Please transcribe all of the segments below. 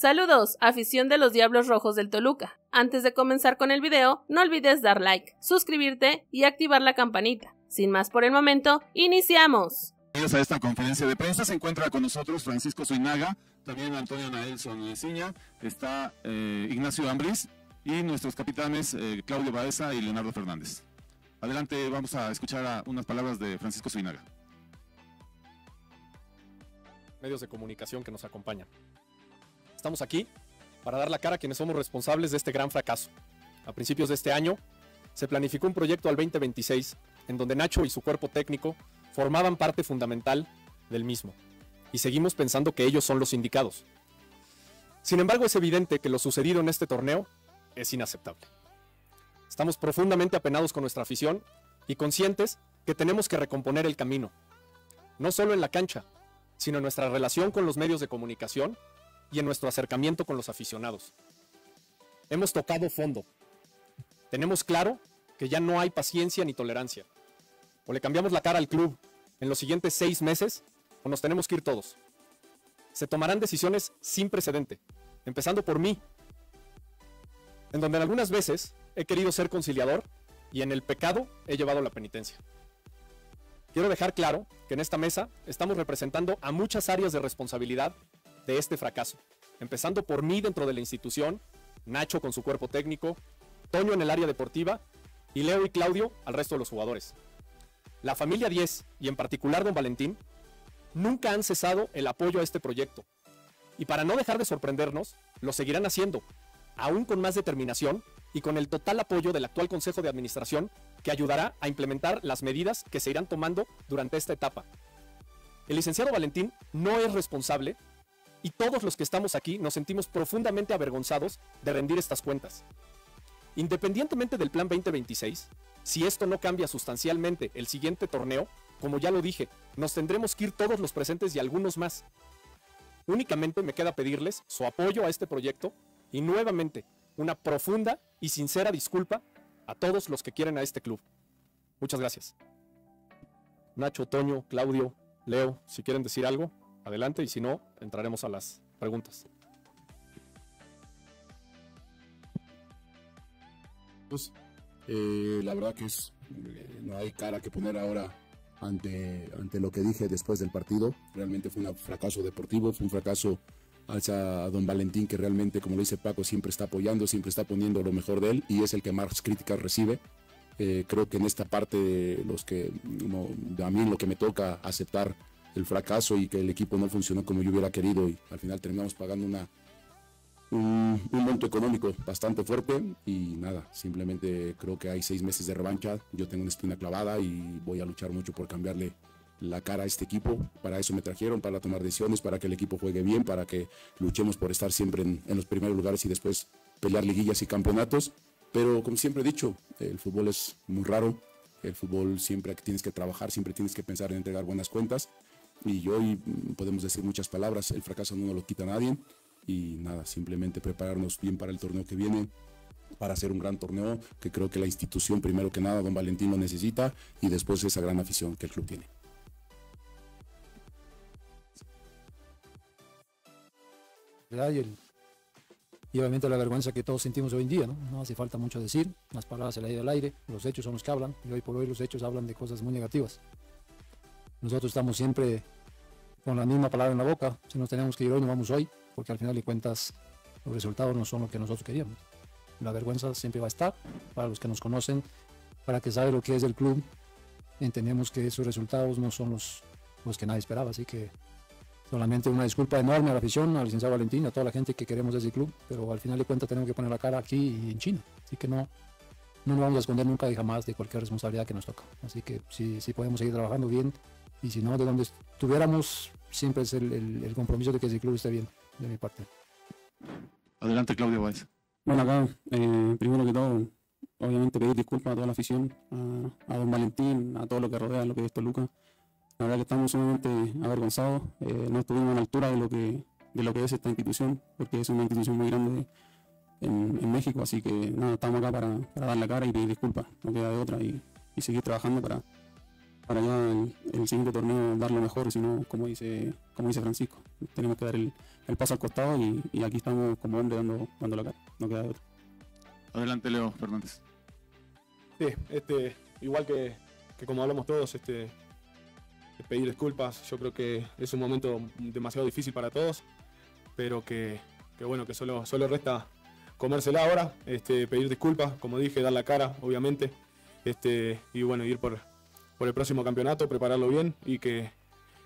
Saludos, afición de los Diablos Rojos del Toluca. Antes de comenzar con el video, no olvides dar like, suscribirte y activar la campanita. Sin más por el momento, iniciamos. Bienvenidos a esta conferencia de prensa. Se encuentra con nosotros Francisco Suinaga, también Antonio Naelson Ciña, está eh, Ignacio Ambris y nuestros capitanes eh, Claudio Baeza y Leonardo Fernández. Adelante, vamos a escuchar a unas palabras de Francisco Suinaga. Medios de comunicación que nos acompañan. Estamos aquí para dar la cara a quienes somos responsables de este gran fracaso. A principios de este año se planificó un proyecto al 2026 en donde Nacho y su cuerpo técnico formaban parte fundamental del mismo. Y seguimos pensando que ellos son los indicados. Sin embargo, es evidente que lo sucedido en este torneo es inaceptable. Estamos profundamente apenados con nuestra afición y conscientes que tenemos que recomponer el camino, no solo en la cancha, sino en nuestra relación con los medios de comunicación y en nuestro acercamiento con los aficionados. Hemos tocado fondo. Tenemos claro que ya no hay paciencia ni tolerancia. O le cambiamos la cara al club en los siguientes seis meses o nos tenemos que ir todos. Se tomarán decisiones sin precedente, empezando por mí, en donde algunas veces he querido ser conciliador y en el pecado he llevado la penitencia. Quiero dejar claro que en esta mesa estamos representando a muchas áreas de responsabilidad de este fracaso, empezando por mí dentro de la institución, Nacho con su cuerpo técnico, Toño en el área deportiva y Leo y Claudio al resto de los jugadores. La familia 10 y en particular don Valentín nunca han cesado el apoyo a este proyecto. Y para no dejar de sorprendernos, lo seguirán haciendo, aún con más determinación y con el total apoyo del actual Consejo de Administración que ayudará a implementar las medidas que se irán tomando durante esta etapa. El licenciado Valentín no es responsable y todos los que estamos aquí nos sentimos profundamente avergonzados de rendir estas cuentas. Independientemente del Plan 2026, si esto no cambia sustancialmente el siguiente torneo, como ya lo dije, nos tendremos que ir todos los presentes y algunos más. Únicamente me queda pedirles su apoyo a este proyecto y nuevamente una profunda y sincera disculpa a todos los que quieren a este club. Muchas gracias. Nacho, Toño, Claudio, Leo, si quieren decir algo, adelante y si no, entraremos a las preguntas. Pues, eh, la verdad que es eh, no hay cara que poner ahora ante, ante lo que dije después del partido. Realmente fue un fracaso deportivo, fue un fracaso alza a don Valentín que realmente, como lo dice Paco, siempre está apoyando, siempre está poniendo lo mejor de él y es el que más críticas recibe. Eh, creo que en esta parte, los que, a mí lo que me toca aceptar el fracaso y que el equipo no funcionó como yo hubiera querido y al final terminamos pagando una, un, un, monto económico bastante fuerte y nada, simplemente creo que hay seis meses de revancha, yo tengo una espina clavada y voy a luchar mucho por cambiarle la cara a este equipo, para eso me trajeron, para tomar decisiones, para que el equipo juegue bien, para que luchemos por estar siempre en, en los primeros lugares y después pelear liguillas y campeonatos, pero como siempre he dicho, el fútbol es muy raro, el fútbol siempre tienes que trabajar, siempre tienes que pensar en entregar buenas cuentas y hoy podemos decir muchas palabras, el fracaso no lo quita a nadie y nada, simplemente prepararnos bien para el torneo que viene, para hacer un gran torneo que creo que la institución primero que nada, don Valentín lo necesita y después esa gran afición que el club tiene. El, y, obviamente la vergüenza que todos sentimos hoy en día, ¿no? No hace falta mucho decir, las palabras se le han ido al aire, los hechos son los que hablan y hoy por hoy los hechos hablan de cosas muy negativas. Nosotros estamos siempre con la misma palabra en la boca, si nos tenemos que ir hoy, nos vamos hoy, porque al final de cuentas los resultados no son lo que nosotros queríamos. La vergüenza siempre va a estar, para los que nos conocen, para que saben lo que es el club, entendemos que esos resultados no son los, los que nadie esperaba, así que solamente una disculpa enorme a la afición, al licenciado Valentín, a toda la gente que queremos ese club, pero al final de cuentas tenemos que poner la cara aquí y en China, así que no, no nos vamos a esconder nunca y jamás de cualquier responsabilidad que nos toca. Así que si, si podemos seguir trabajando bien y si no, de donde estuviéramos, siempre es el, el, el compromiso de que ese club esté bien, de mi parte. Adelante, Claudio Báez. Bueno, acá, eh, primero que todo, obviamente pedir disculpas a toda la afición, a, a, don Valentín, a todo lo que rodea lo que es Toluca. La verdad que estamos sumamente avergonzados, eh, no estuvimos a la altura de lo que de lo que es esta institución, porque es una institución muy grande en, en México, así que nada, estamos acá para, para, dar la cara y pedir disculpas, no queda de otra y, y seguir trabajando para, para ya el, el, siguiente torneo dar lo mejor, si no, como dice, como dice Francisco, tenemos que dar el, el paso al costado y, y, aquí estamos como hombre dando, dando la cara, no queda de otro. Adelante Leo Fernández. Sí, este, igual que, que como hablamos todos, este, pedir disculpas, yo creo que es un momento demasiado difícil para todos, pero que, que bueno, que solo, solo resta comérsela ahora, este, pedir disculpas, como dije, dar la cara, obviamente, este, y bueno, ir por, por el próximo campeonato, prepararlo bien y que,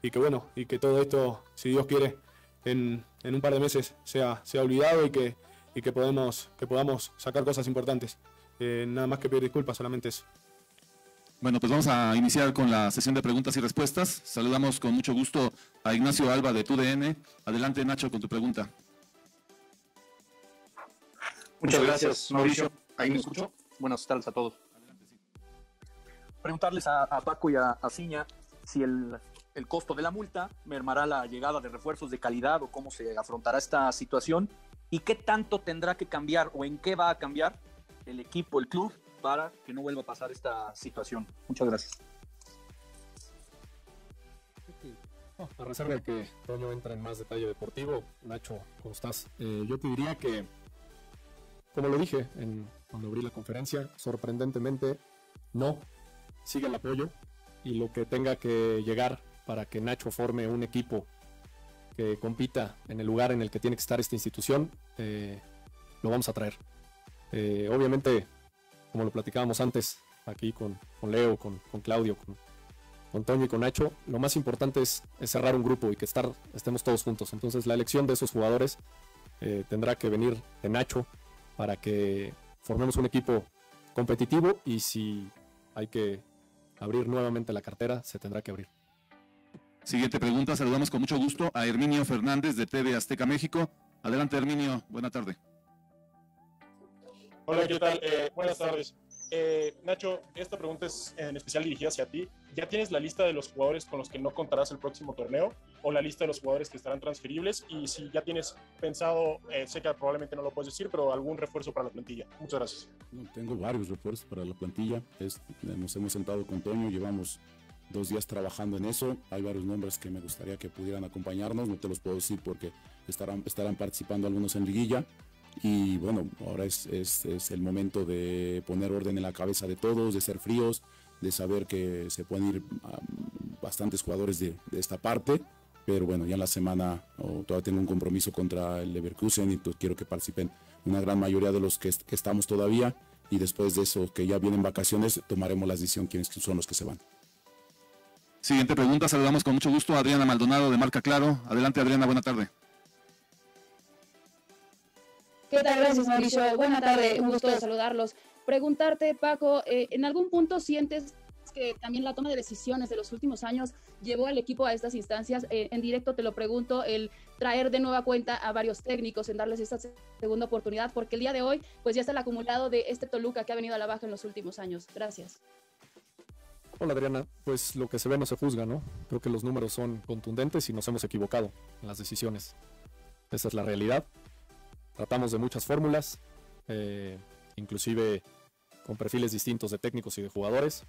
y que bueno, y que todo esto, si Dios quiere, en, en un par de meses sea, sea olvidado y que, y que, podemos, que podamos sacar cosas importantes. Eh, nada más que pedir disculpas, solamente eso. Bueno, pues vamos a iniciar con la sesión de preguntas y respuestas. Saludamos con mucho gusto a Ignacio Alba de TUDN. Adelante, Nacho, con tu pregunta. Muchas gracias, Mauricio. ¿Ahí me escucho? Buenas tardes a todos. Preguntarles a, Paco y a, a Ciña si el, costo de la multa mermará la llegada de refuerzos de calidad o cómo se afrontará esta situación y qué tanto tendrá que cambiar o en qué va a cambiar el equipo, el club, para que no vuelva a pasar esta situación. Muchas gracias. A reserva de que Toño entra en más detalle deportivo, Nacho, ¿cómo estás? Eh, yo te diría que como lo dije cuando abrí la conferencia, sorprendentemente no sigue el apoyo y lo que tenga que llegar para que Nacho forme un equipo que compita en el lugar en el que tiene que estar esta institución, eh, lo vamos a traer. Eh, obviamente, como lo platicábamos antes, aquí con, Leo, con, Claudio, con, Toño y con Nacho, lo más importante es, es, cerrar un grupo y que estar, estemos todos juntos. Entonces la elección de esos jugadores eh, tendrá que venir de Nacho, para que formemos un equipo competitivo y si hay que abrir nuevamente la cartera, se tendrá que abrir. Siguiente pregunta, saludamos con mucho gusto a Herminio Fernández de TV Azteca México. Adelante Herminio, buena tarde. Hola, ¿qué tal? Eh, buenas tardes. Eh, Nacho, esta pregunta es en especial dirigida hacia ti. ¿Ya tienes la lista de los jugadores con los que no contarás el próximo torneo o la lista de los jugadores que estarán transferibles? Y si ya tienes pensado, eh, sé que probablemente no lo puedes decir, pero algún refuerzo para la plantilla. Muchas gracias. No, tengo varios refuerzos para la plantilla. Es, nos hemos sentado con Toño, llevamos dos días trabajando en eso. Hay varios nombres que me gustaría que pudieran acompañarnos. No te los puedo decir porque estarán, estarán participando algunos en liguilla. Y bueno, ahora es, es, es, el momento de poner orden en la cabeza de todos, de ser fríos, de saber que se pueden ir um, bastantes jugadores de, de, esta parte. Pero bueno, ya en la semana oh, todavía tengo un compromiso contra el Leverkusen y quiero que participen una gran mayoría de los que, que, estamos todavía. Y después de eso, que ya vienen vacaciones, tomaremos la decisión quiénes son los que se van. Siguiente pregunta, saludamos con mucho gusto a Adriana Maldonado de Marca Claro. Adelante Adriana, buena tarde. ¿Qué tal? Gracias, Mauricio. Buena tarde, un gusto de saludarlos. Preguntarte, Paco, eh, ¿en algún punto sientes que también la toma de decisiones de los últimos años llevó al equipo a estas instancias? Eh, en directo te lo pregunto, el traer de nueva cuenta a varios técnicos, en darles esta segunda oportunidad, porque el día de hoy, pues ya está el acumulado de este Toluca que ha venido a la baja en los últimos años. Gracias. Hola Adriana, pues lo que se ve no se juzga, ¿no? Creo que los números son contundentes y nos hemos equivocado en las decisiones. Esa es la realidad tratamos de muchas fórmulas, eh, inclusive con perfiles distintos de técnicos y de jugadores.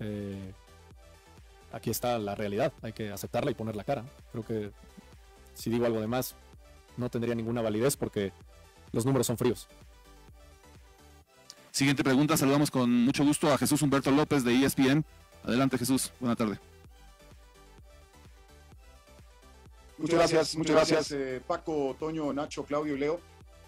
Eh, aquí está la realidad, hay que aceptarla y poner la cara. Creo que si digo algo de más, no tendría ninguna validez porque los números son fríos. Siguiente pregunta, saludamos con mucho gusto a Jesús Humberto López de ESPN. Adelante Jesús, buena tarde. Muchas gracias, muchas gracias eh, Paco, Toño, Nacho, Claudio y Leo.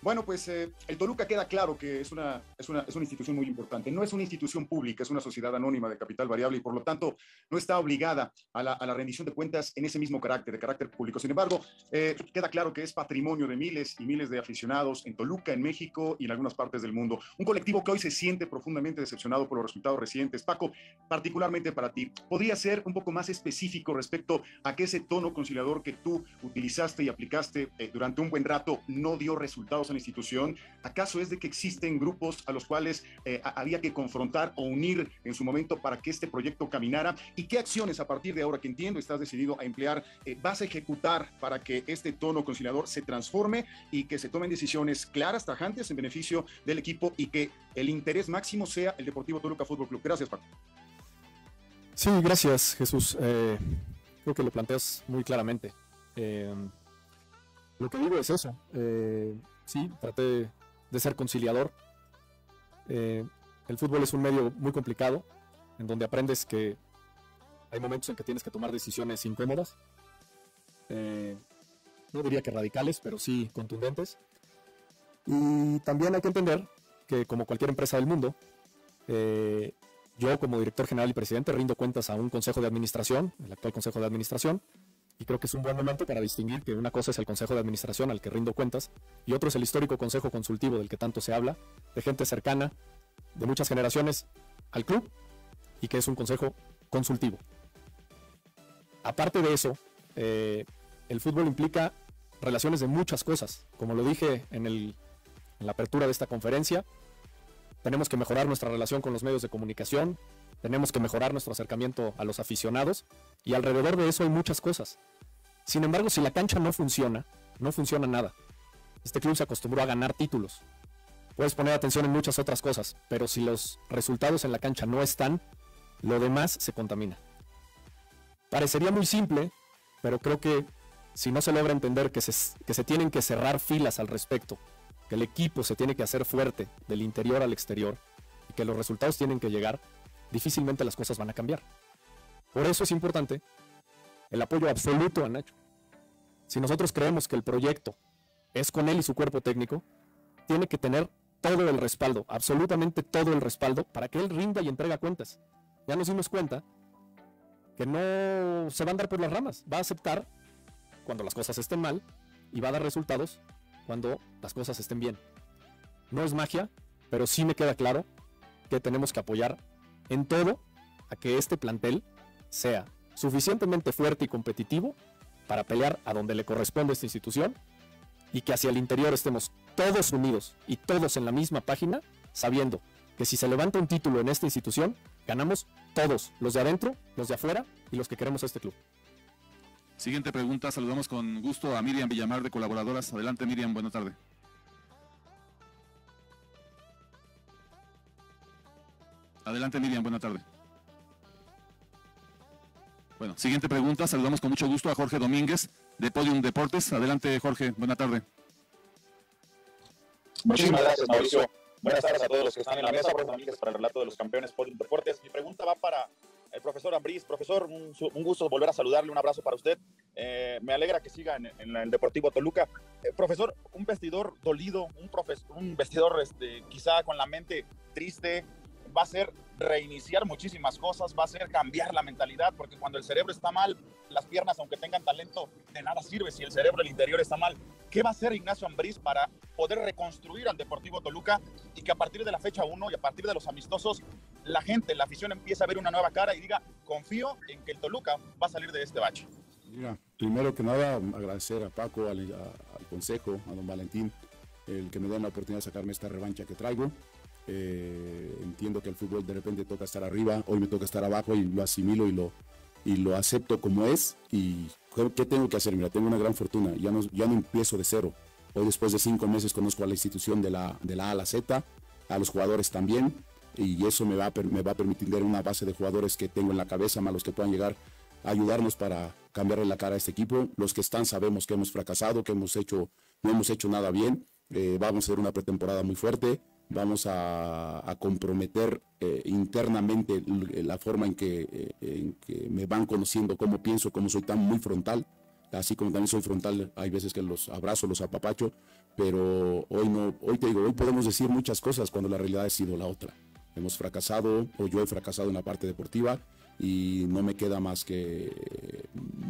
Bueno, pues eh, el Toluca queda claro que es una, es, una, es una institución muy importante. No es una institución pública, es una sociedad anónima de capital variable y por lo tanto no está obligada a la, a la rendición de cuentas en ese mismo carácter, de carácter público. Sin embargo, eh, queda claro que es patrimonio de miles y miles de aficionados en Toluca, en México y en algunas partes del mundo. Un colectivo que hoy se siente profundamente decepcionado por los resultados recientes. Paco, particularmente para ti, ¿podría ser un poco más específico respecto a que ese tono conciliador que tú utilizaste y aplicaste eh, durante un buen rato no dio resultados la institución? ¿Acaso es de que existen grupos a los cuales eh, había que confrontar o unir en su momento para que este proyecto caminara? ¿Y qué acciones a partir de ahora que entiendo estás decidido a emplear eh, vas a ejecutar para que este tono conciliador se transforme y que se tomen decisiones claras, tajantes en beneficio del equipo y que el interés máximo sea el Deportivo Toluca Fútbol Club? Gracias, Paco. Sí, gracias Jesús. Eh, creo que lo planteas muy claramente. Lo que digo es eso. Sí, traté de ser conciliador. Eh, el fútbol es un medio muy complicado, en donde aprendes que hay momentos en que tienes que tomar decisiones incómodas. Eh, no diría que radicales, pero sí contundentes. Y también hay que entender que como cualquier empresa del mundo, eh, yo como director general y presidente rindo cuentas a un consejo de administración, el actual consejo de administración, y creo que es un buen momento para distinguir que una cosa es el consejo de administración al que rindo cuentas y otro es el histórico consejo consultivo del que tanto se habla, de gente cercana de muchas generaciones al club y que es un consejo consultivo. Aparte de eso, eh, el fútbol implica relaciones de muchas cosas. Como lo dije en, el, en la apertura de esta conferencia, tenemos que mejorar nuestra relación con los medios de comunicación, tenemos que mejorar nuestro acercamiento a los aficionados y alrededor de eso hay muchas cosas. Sin embargo, si la cancha no funciona, no funciona nada. Este club se acostumbró a ganar títulos. Puedes poner atención en muchas otras cosas, pero si los resultados en la cancha no están, lo demás se contamina. Parecería muy simple, pero creo que si no se logra entender que se, que se tienen que cerrar filas al respecto, que el equipo se tiene que hacer fuerte del interior al exterior y que los resultados tienen que llegar, difícilmente las cosas van a cambiar. Por eso es importante el apoyo absoluto a Nacho. Si nosotros creemos que el proyecto es con él y su cuerpo técnico, tiene que tener todo el respaldo, absolutamente todo el respaldo, para que él rinda y entrega cuentas. Ya nos dimos cuenta que no se va a andar por las ramas, va a aceptar cuando las cosas estén mal y va a dar resultados cuando las cosas estén bien. No es magia, pero sí me queda claro que tenemos que apoyar en todo a que este plantel sea suficientemente fuerte y competitivo para pelear a donde le corresponde esta institución y que hacia el interior estemos todos unidos y todos en la misma página, sabiendo que si se levanta un título en esta institución, ganamos todos, los de adentro, los de afuera y los que queremos a este club. Siguiente pregunta, saludamos con gusto a Miriam Villamar de Colaboradoras. Adelante Miriam, buena tarde. Adelante Miriam, buena tarde. Bueno, siguiente pregunta, saludamos con mucho gusto a Jorge Domínguez de Podium Deportes. Adelante Jorge, buena tarde. Muchísimas gracias Mauricio. Buenas tardes a todos los que están en la mesa. Jorge Domínguez para el relato de los campeones Podium Deportes. Mi pregunta va para el profesor Ambriz. Profesor, un, gusto volver a saludarle, un abrazo para usted. Eh, me alegra que siga en, en el Deportivo Toluca. Eh, profesor, un vestidor dolido, un, profes, un vestidor este, quizá con la mente triste, va a ser reiniciar muchísimas cosas, va a ser cambiar la mentalidad, porque cuando el cerebro está mal, las piernas, aunque tengan talento, de nada sirve si el cerebro, el interior está mal. ¿Qué va a hacer Ignacio Ambriz para poder reconstruir al Deportivo Toluca y que a partir de la fecha 1 y a partir de los amistosos, la gente, la afición empiece a ver una nueva cara y diga, confío en que el Toluca va a salir de este bache? Primero que nada, agradecer a Paco, al, al consejo, a don Valentín, el que me den la oportunidad de sacarme esta revancha que traigo. Eh, entiendo que el fútbol de repente toca estar arriba, hoy me toca estar abajo y lo asimilo y lo, y lo acepto como es. ¿Y qué tengo que hacer? Mira, tengo una gran fortuna, ya no, ya no empiezo de cero. Hoy después de cinco meses conozco a la institución de la, de la A a la Z, a los jugadores también, y eso me va, a, me va a permitir tener una base de jugadores que tengo en la cabeza, más los que puedan llegar a ayudarnos para cambiarle la cara a este equipo. Los que están sabemos que hemos fracasado, que hemos hecho, no hemos hecho nada bien. Eh, vamos a hacer una pretemporada muy fuerte vamos a, comprometer eh, internamente la forma en que, eh, en que, me van conociendo, cómo pienso, cómo soy tan muy frontal, así como también soy frontal, hay veces que los abrazo, los apapacho, pero hoy no, hoy te digo, hoy podemos decir muchas cosas cuando la realidad ha sido la otra. Hemos fracasado, o yo he fracasado en la parte deportiva, y no me queda más que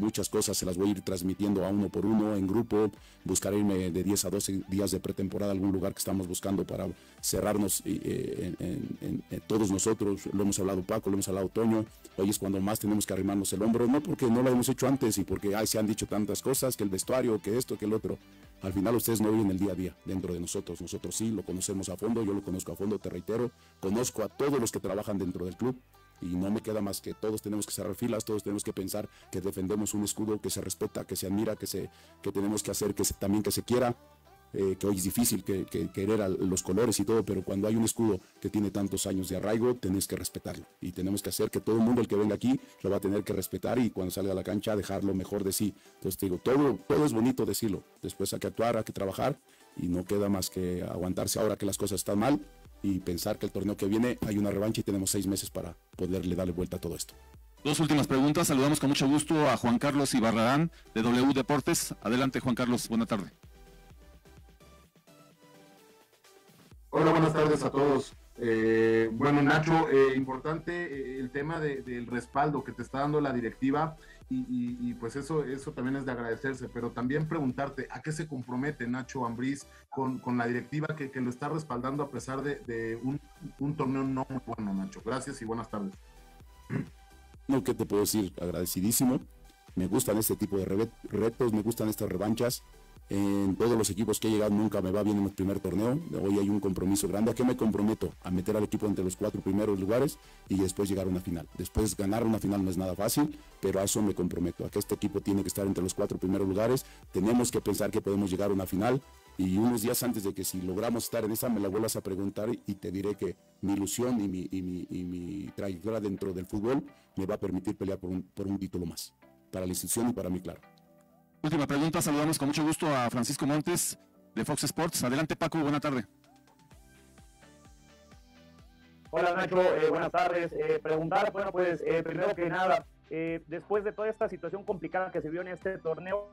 muchas cosas, se las voy a ir transmitiendo a uno por uno, en grupo, buscar irme de 10 a 12 días de pretemporada a algún lugar que estamos buscando para cerrarnos eh, en, todos nosotros, lo hemos hablado Paco, lo hemos hablado Toño, hoy es cuando más tenemos que arrimarnos el hombro, no porque no lo hemos hecho antes y porque ay, se han dicho tantas cosas, que el vestuario, que esto, que el otro, al final ustedes no viven el día a día dentro de nosotros, nosotros sí lo conocemos a fondo, yo lo conozco a fondo, te reitero, conozco a todos los que trabajan dentro del club, y no me queda más que todos tenemos que cerrar filas, todos tenemos que pensar que defendemos un escudo que se respeta, que se admira, que, se, que tenemos que hacer que se, también que se quiera eh, que hoy es difícil que, que- querer a los colores y todo, pero cuando hay un escudo que tiene tantos años de arraigo, tenés que respetarlo. Y tenemos que hacer que todo el mundo, el que venga aquí, lo va a tener que respetar y cuando salga a la cancha, dejar lo mejor de sí. Entonces te digo, todo, todo es bonito decirlo. Después hay que actuar, hay que trabajar y no queda más que aguantarse ahora que las cosas están mal y pensar que el torneo que viene hay una revancha y tenemos seis meses para poderle darle vuelta a todo esto. Dos últimas preguntas. Saludamos con mucho gusto a Juan Carlos Ibarrarán de W Deportes. Adelante, Juan Carlos. Buena tarde. Hola, buenas tardes a todos. Eh, bueno, Nacho, eh, importante eh, el tema de- del respaldo que te está dando la directiva y, y- y, pues eso, eso también es de agradecerse, pero también preguntarte a qué se compromete Nacho Ambriz con, con la directiva que, que lo está respaldando a pesar de, de un, un torneo no muy bueno, Nacho. Gracias y buenas tardes. No, ¿qué te puedo decir? Agradecidísimo. Me gustan este tipo de retos, me gustan estas revanchas. En todos los equipos que he llegado nunca me va bien en el primer torneo. Hoy hay un compromiso grande. ¿A qué me comprometo? A meter al equipo entre los cuatro primeros lugares y después llegar a una final. Después ganar una final no es nada fácil, pero a eso me comprometo. A que este equipo tiene que estar entre los cuatro primeros lugares. Tenemos que pensar que podemos llegar a una final. Y unos días antes de que si logramos estar en esa me la vuelvas a preguntar y te diré que mi ilusión y mi, y mi, y mi trayectoria dentro del fútbol me va a permitir pelear por un, por un título más. Para la institución y para mí, claro. Última pregunta. Saludamos con mucho gusto a Francisco Montes de Fox Sports. Adelante, Paco. Buena tarde. Hola Nacho, eh, buenas tardes. Eh, preguntar, bueno, pues eh, primero que nada, después de toda esta situación complicada que se vio en este torneo,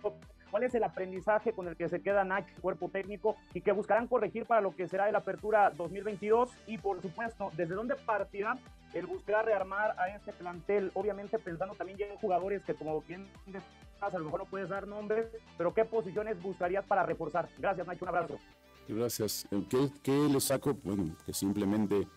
¿cuál es el aprendizaje con el que se queda Nacho, cuerpo técnico, y que buscarán corregir para lo que será el Apertura 2022? Y por supuesto, ¿desde dónde partirá el buscar rearmar a este plantel? Obviamente pensando también ya en jugadores que como bien a lo mejor no puedes dar nombres, pero ¿qué posiciones buscarías para reforzar? Gracias Nacho, un abrazo. Gracias. ¿Qué, qué le saco? Bueno, que simplemente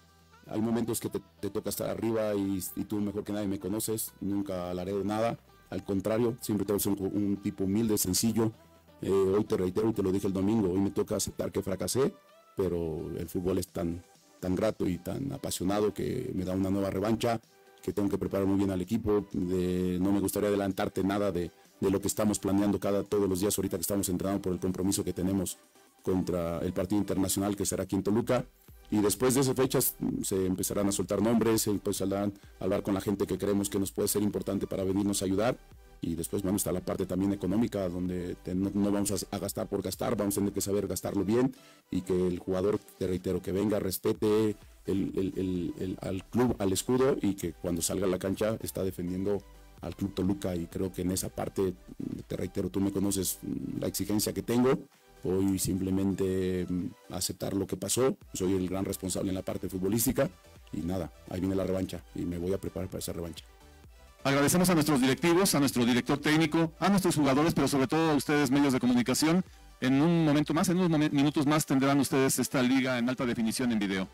hay momentos que te, te toca estar arriba y, y tú mejor que nadie me conoces. Nunca hablaré de nada. Al contrario, siempre te un, un tipo humilde, sencillo. Eh, hoy te reitero y te lo dije el domingo. Hoy me toca aceptar que fracasé, pero el fútbol es tan, tan grato y tan apasionado que me da una nueva revancha, que tengo que preparar muy bien al equipo. De, no me gustaría adelantarte nada de, de lo que estamos planeando cada todos los días ahorita que estamos entrenando por el compromiso que tenemos contra el partido internacional que será aquí en Toluca. Y después de esas fechas mm, se empezarán a soltar nombres, se empezarán a hablar con la gente que creemos que nos puede ser importante para venirnos a ayudar. Y después bueno, está la parte también económica, donde no, vamos a, a gastar por gastar, vamos a tener que saber gastarlo bien y que el jugador, te reitero, que venga, respete el- el- el- al club, al escudo y que cuando salga a la cancha está defendiendo al Club Toluca y creo que en esa parte, te reitero, tú me conoces la exigencia que tengo, hoy simplemente mm, aceptar lo que pasó, soy el gran responsable en la parte futbolística y nada, ahí viene la revancha y me voy a preparar para esa revancha. Agradecemos a nuestros directivos, a nuestro director técnico, a nuestros jugadores, pero sobre todo a ustedes, medios de comunicación. En un momento más, en unos minutos más, tendrán ustedes esta liga en alta definición en video.